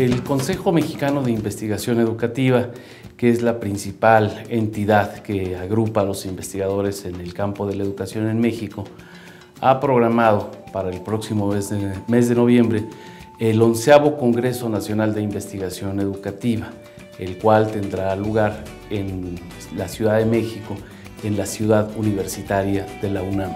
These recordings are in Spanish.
El Consejo Mexicano de Investigación Educativa, que es la principal entidad que agrupa a los investigadores en el campo de la educación en México, ha programado para el próximo mes de, noviembre el onceavo Congreso Nacional de Investigación Educativa, el cual tendrá lugar en la Ciudad de México, en la ciudad universitaria de la UNAM.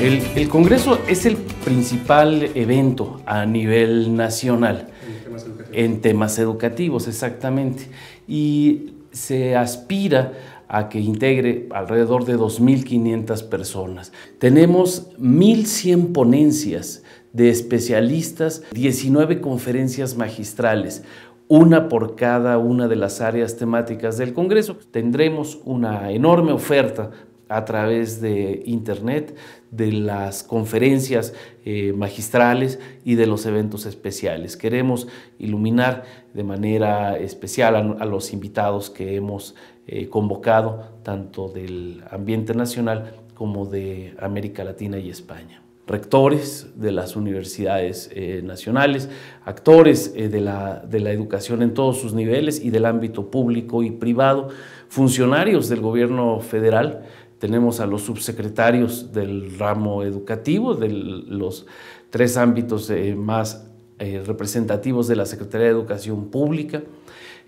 El, Congreso es el principal evento a nivel nacional. En temas educativos. En temas educativos, exactamente. Y se aspira a que integre alrededor de 2.500 personas. Tenemos 1.100 ponencias de especialistas, 19 conferencias magistrales, una por cada una de las áreas temáticas del Congreso. Tendremos una enorme oferta a través de Internet, de las conferencias eh, magistrales y de los eventos especiales. Queremos iluminar de manera especial a, los invitados que hemos eh, convocado, tanto del ambiente nacional como de América Latina y España rectores de las universidades eh, nacionales, actores de, la, de, la, educación en todos sus niveles y del ámbito público y privado, funcionarios del gobierno federal, tenemos a los subsecretarios del ramo educativo, de los tres ámbitos eh, más eh, representativos de la Secretaría de Educación Pública.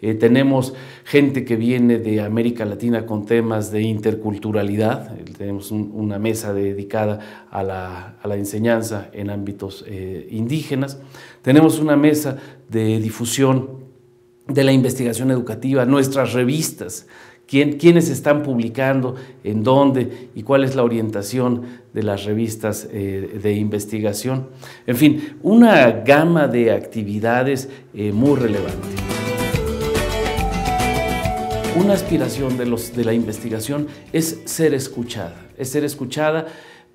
Eh, tenemos gente que viene de América Latina con temas de interculturalidad. tenemos una mesa dedicada a la, a la, enseñanza en ámbitos indígenas. Tenemos una mesa de difusión de la investigación educativa, nuestras revistas quiénes están publicando, en dónde y cuál es la orientación de las revistas eh, de investigación. En fin, una gama de actividades eh, muy relevante. Una aspiración de, los, de la investigación es ser escuchada, es ser escuchada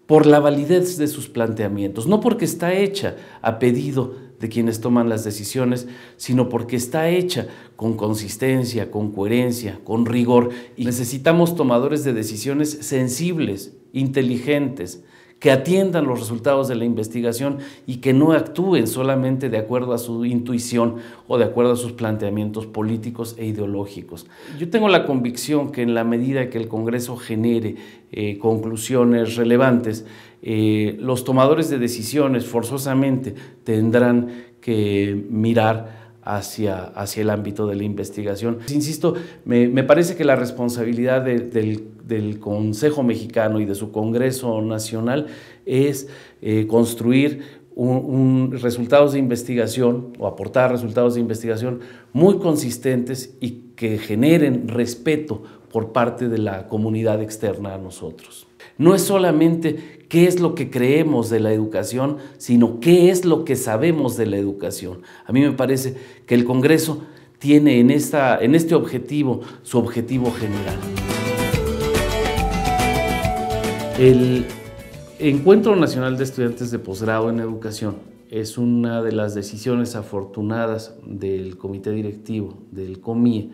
por la validez de sus planteamientos, no porque está hecha a pedido de quienes toman las decisiones, sino porque está hecha con consistencia, con coherencia, con rigor. Y necesitamos tomadores de decisiones sensibles, inteligentes, que atiendan los resultados de la investigación y que no actúen solamente de acuerdo a su intuición o de acuerdo a sus planteamientos políticos e ideológicos. Yo tengo la convicción que en la medida que el Congreso genere eh, conclusiones relevantes, eh, los tomadores de decisiones forzosamente tendrán que mirar hacia, hacia el ámbito de la investigación. Insisto, me, parece que la responsabilidad del, Consejo Mexicano y de su Congreso Nacional es eh, construir un, resultados de investigación o aportar resultados de investigación muy consistentes y que generen respeto por parte de la comunidad externa a nosotros. No es solamente qué es lo que creemos de la educación, sino qué es lo que sabemos de la educación. A mí me parece que el Congreso tiene en, esta, en este objetivo su objetivo general. El Encuentro Nacional de Estudiantes de Posgrado en Educación es una de las decisiones afortunadas del comité directivo, del COMIE,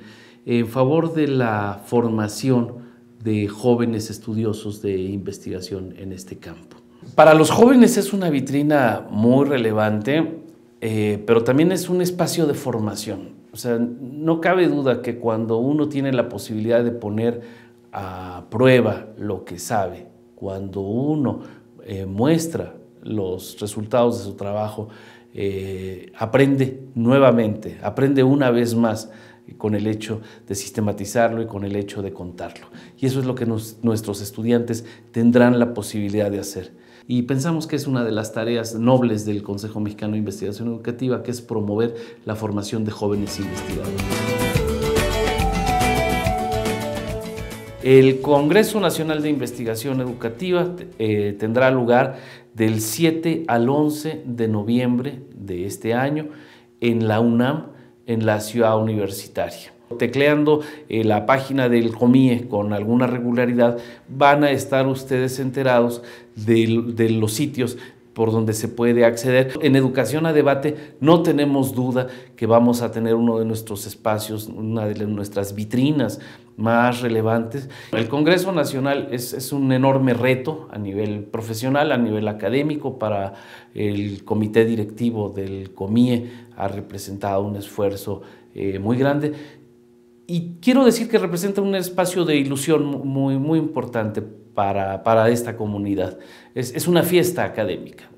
en favor de la formación de jóvenes estudiosos de investigación en este campo. Para los jóvenes es una vitrina muy relevante, eh, pero también es un espacio de formación. O sea, no cabe duda que cuando uno tiene la posibilidad de poner a prueba lo que sabe, cuando uno eh, muestra los resultados de su trabajo, eh, aprende nuevamente, aprende una vez más con el hecho de sistematizarlo y con el hecho de contarlo. Y eso es lo que nuestros estudiantes tendrán la posibilidad de hacer. Y pensamos que es una de las tareas nobles del Consejo Mexicano de Investigación Educativa, que es promover la formación de jóvenes investigadores. El Congreso Nacional de Investigación Educativa eh, tendrá lugar del 7 al 11 de noviembre de este año en la UNAM en la ciudad universitaria. Tecleando eh, la página del COMIE con alguna regularidad, van a estar ustedes enterados de, los sitios por donde se puede acceder. En Educación a Debate no tenemos duda que vamos a tener uno de nuestros espacios, una de nuestras vitrinas más relevantes. El Congreso Nacional es, es, un enorme reto a nivel profesional, a nivel académico, para el comité directivo del COMIE ha representado un esfuerzo eh, muy grande. Y quiero decir que representa un espacio de ilusión muy, muy importante para, para esta comunidad. Es, es una fiesta académica.